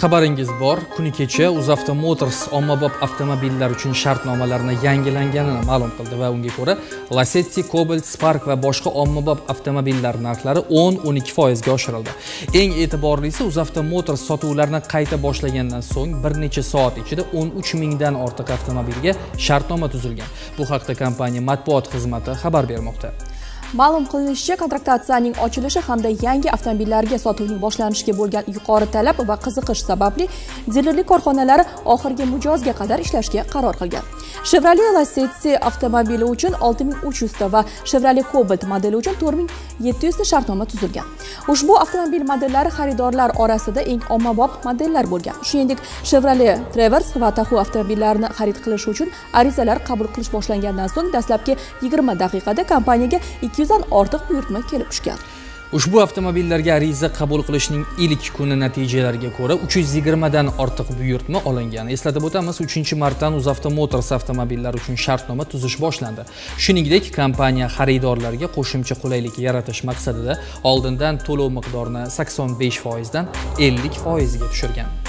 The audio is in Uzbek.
xabaringiz bor. Kuni kecha uzavto motors ommabop avtomobillar uchun shartnomalarni yangilanganini ma'lum qildi va unga ko'ra lasetti cobalt spark va boshqa ommabop avtomobillar narxlari 10-12 foizga oshirildi. Eng e'tiborlisi uzavto motors sotuvlarni qayta boshlagandan so'ng bir necha soat ichida 13 mingdan ortiq avtomobilga shartnoma tuzilgan. Bu haqda kompaniya matbuot xizmati xabar bermoqda. Ma'lum qilinishicha, kontraktatsiyaning ochilishi hamda yangi avtomobillarga sotuvning boshlanishiga bo'lgan yuqori talab va qiziqish sababli dilerlik korxonalari oxirgi mijozga qadar ishlashga qaror qilgan. Chevrolet Lacetti avtomobili uchun 6300 ta va Chevrolet Cobalt modeli uchun 4700 ta shartnoma tuzilgan. Ushbu avtomobil modellari xaridorlar orasida eng ommabop modellar bo'lgan. Shuningdek, Chevrolet Traverse va Tahoe avtomobillarini xarid qilish uchun arizalar qabul qilish boshlangandan so'ng dastlabki 20 daqiqada kompaniyaga 200 dan ortiq buyurtma kelib tushgan. Ushbu avtomobillarga ariza qabul qilishning ilk kuni natijalariga ko'ra 320 dan ortiq buyurtma olingan. Eslatib o'tamiz, 3-martdan UzAvto Motors avtomobillari uchun shartnoma tuzish boshlandi. Shuningdek, kompaniya xaridorlarga qo'shimcha qulaylik yaratish maqsadida oldindan to'lov miqdorini 85 foizdan 50 foizga tushirgan.